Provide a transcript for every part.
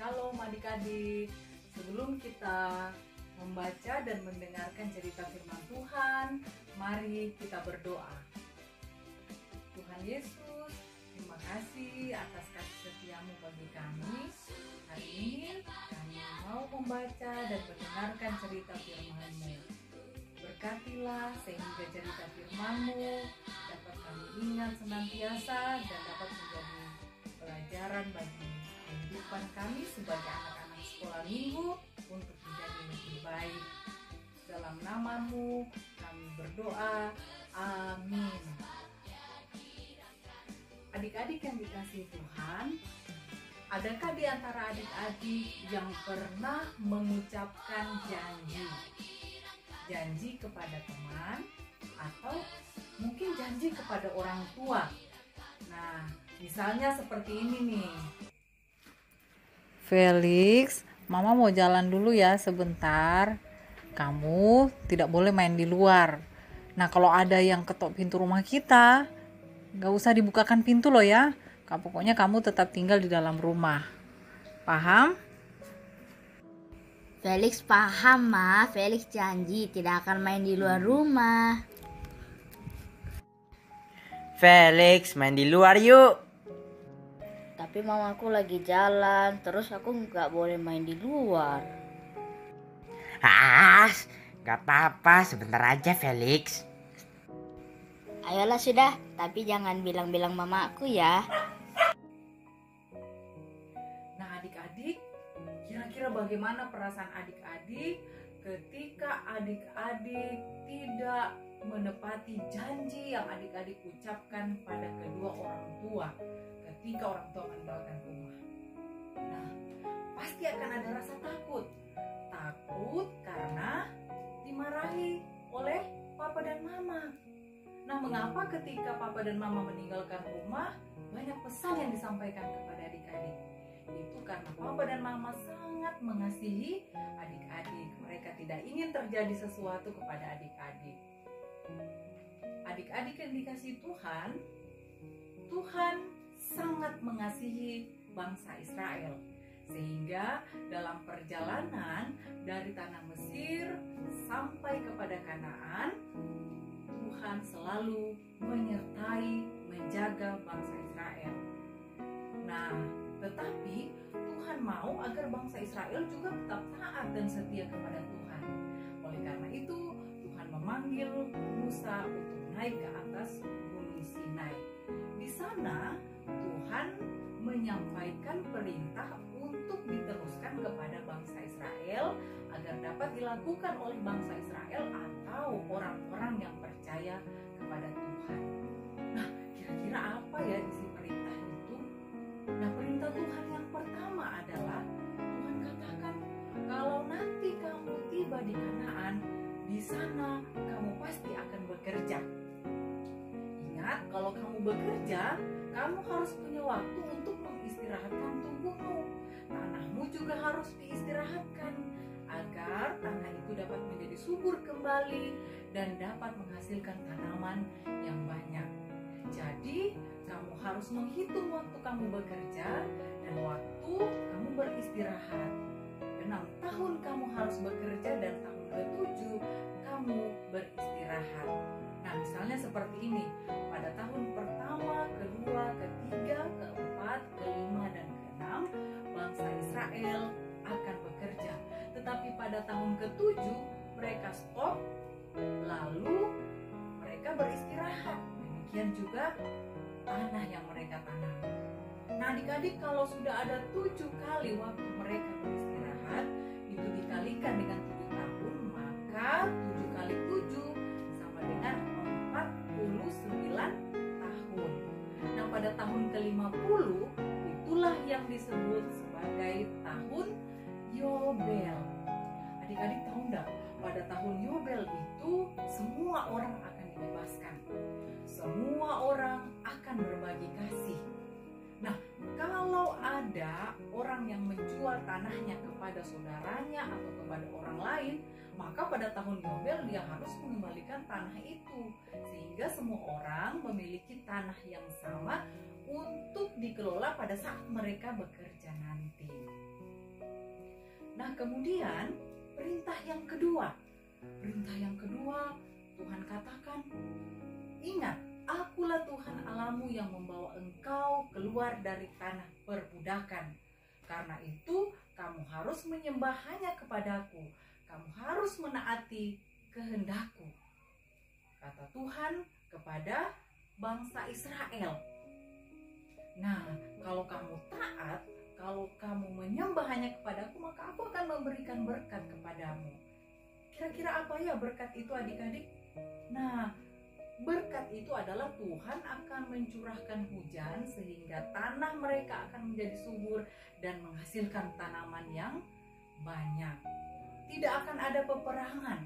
Shalom adik-adik. Sebelum kita membaca dan mendengarkan cerita firman Tuhan, mari kita berdoa. Tuhan Yesus, terima kasih atas kasih setiamu bagi kami. Hari ini kami mau membaca dan mendengarkan cerita firman-Mu. Berkatilah sehingga cerita firman-Mu dapat kami ingat senantiasa dan dapat menjadi pelajaran bagi kami sebagai anak-anak sekolah minggu untuk menjadi lebih baik. Dalam namamu kami berdoa. Amin. Adik-adik yang dikasih Tuhan, adakah di antara adik-adik yang pernah mengucapkan janji? Janji kepada teman atau mungkin janji kepada orang tua. Nah, misalnya seperti ini nih. Felix, Mama mau jalan dulu ya sebentar. Kamu tidak boleh main di luar. Nah, kalau ada yang ketok pintu rumah kita, gak usah dibukakan pintu loh ya. Pokoknya kamu tetap tinggal di dalam rumah. Paham? Felix paham, Ma. Felix janji tidak akan main di luar rumah. Felix, main di luar yuk. Tapi mamaku lagi jalan, terus aku nggak boleh main di luar. Ah, gak apa-apa, sebentar aja Felix. Ayolah sudah, tapi jangan bilang-bilang mamaku ya. Nah, adik-adik, kira-kira bagaimana perasaan adik-adik ketika adik-adik tidak menepati janji yang adik-adik ucapkan pada kedua orang tua ketika orang tua meninggalkan rumah. Nah, pasti akan ada rasa takut. Takut karena dimarahi oleh papa dan mama. Nah, mengapa ketika papa dan mama meninggalkan rumah, banyak pesan yang disampaikan kepada adik-adik? Itu karena papa dan mama sangat mengasihi adik-adik. Mereka tidak ingin terjadi sesuatu kepada adik-adik. Adik-adik yang dikasih Tuhan, Tuhan sangat mengasihi bangsa Israel. Sehingga dalam perjalanan dari tanah Mesir sampai kepada Kanaan, Tuhan selalu menyertai, menjaga bangsa Israel. Nah, tetapi Tuhan mau agar bangsa Israel juga tetap taat dan setia kepada Tuhan. Oleh karena itu, Tuhan memanggil Musa untuk naik ke atas Gunung Sinai. Di sana Tuhan menyampaikan perintah untuk diteruskan kepada bangsa Israel agar dapat dilakukan oleh bangsa Israel atau orang-orang yang percaya kepada Tuhan. Nah, kira-kira apa ya isi perintah itu? Nah, perintah Tuhan yang pertama adalah Tuhan katakan kalau nanti kamu tiba di Kanaan, di sana kamu pasti akan bekerja. Ingat, kalau kamu bekerja, kamu harus punya waktu untuk mengistirahatkan tubuhmu. Tanahmu juga harus diistirahatkan agar tanah itu dapat menjadi subur kembali dan dapat menghasilkan tanaman yang banyak. Jadi, kamu harus menghitung waktu kamu bekerja dan waktu kamu beristirahat. Tahun kamu harus bekerja dan tahun ketujuh kamu beristirahat. Nah, misalnya seperti ini. Pada tahun pertama, kedua, ketiga, keempat, kelima, dan keenam, bangsa Israel akan bekerja. Tetapi pada tahun ketujuh, mereka stop, lalu mereka beristirahat. Demikian juga tanah yang mereka tanam. Nah, adik-adik kalau sudah ada tujuh kali waktu mereka beristirahat, itu dikalikan dengan tujuh tahun, maka tujuh kali tujuh sama dengan 49 tahun. Nah pada tahun ke-50 itulah yang disebut sebagai tahun Yobel. Adik-adik tahu enggak? Pada tahun Yobel itu semua orang akan dibebaskan. Semua orang akan berbagi kasih. Nah, kalau ada orang yang menjual tanahnya kepada saudaranya atau kepada orang lain, maka pada tahun Yobel dia harus mengembalikan tanah itu sehingga semua orang memiliki tanah yang sama untuk dikelola pada saat mereka bekerja nanti. Nah, kemudian perintah yang kedua. Perintah yang kedua, Tuhan katakan, "Ingat, akulah Tuhan Alamu yang membawa engkau keluar dari tanah perbudakan. Karena itu, kamu harus menyembah hanya kepadaku. Kamu harus menaati kehendakku." Kata Tuhan kepada bangsa Israel. Nah, kalau kamu taat, kalau kamu menyembah hanya kepadaku, maka aku akan memberikan berkat kepadamu. Kira-kira apa ya berkat itu adik-adik? Nah, berkat itu adalah Tuhan akan mencurahkan hujan sehingga tanah mereka akan menjadi subur dan menghasilkan tanaman yang banyak. Tidak akan ada peperangan.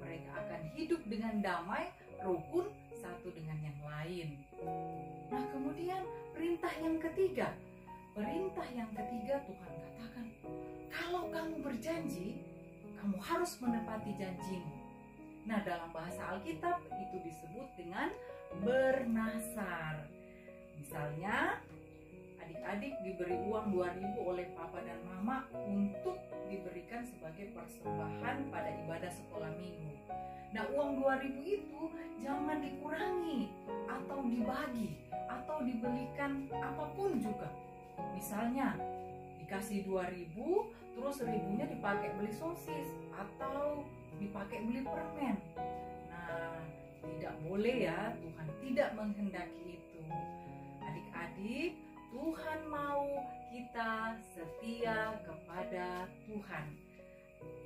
Mereka akan hidup dengan damai, rukun satu dengan yang lain. Nah, kemudian perintah yang ketiga. Perintah yang ketiga Tuhan katakan, kalau kamu berjanji, kamu harus menepati janjimu. Nah, dalam bahasa Alkitab itu disebut dengan bernasar. Misalnya, adik-adik diberi uang 2000 oleh papa dan mama untuk diberikan sebagai persembahan pada ibadah sekolah minggu. Nah, uang 2000 itu jangan dikurangi atau dibagi atau dibelikan apa pun juga. Misalnya, dikasih 2000 terus ribunya dipakai beli sosis atau dipakai beli permen. Nah, tidak boleh ya, Tuhan tidak menghendaki itu. Adik-adik, Tuhan mau kita setia kepada Tuhan.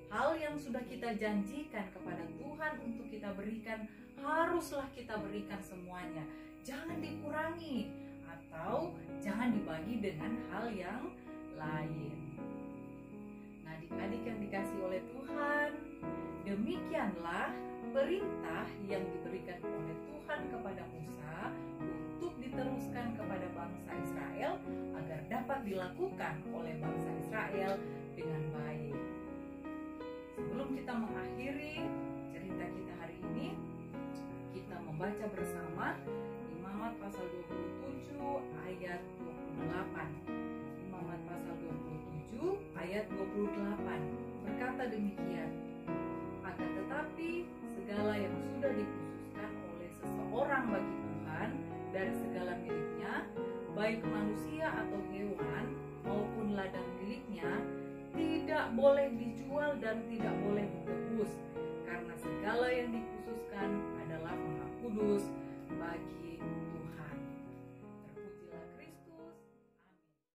Hal yang sudah kita janjikan kepada Tuhan untuk kita berikan, haruslah kita berikan semuanya. Jangan dikurangi atau jangan dibagi dengan hal yang lain. Adik-adik yang dikasih oleh Tuhan, demikianlah perintah yang diberikan oleh Tuhan kepada Musa untuk diteruskan kepada bangsa Israel agar dapat dilakukan oleh bangsa Israel dengan baik. Sebelum kita mengakhiri cerita kita hari ini, kita membaca bersama Imamat pasal 27 ayat 28. Imamat pasal 27 ayat 28 berkata demikian. Akan tetapi segala yang sudah dikhususkan oleh seseorang bagi Tuhan dari segala miliknya, baik manusia atau hewan maupun ladang miliknya, tidak boleh dijual dan tidak boleh ditebus karena segala yang dikhususkan adalah maha kudus bagi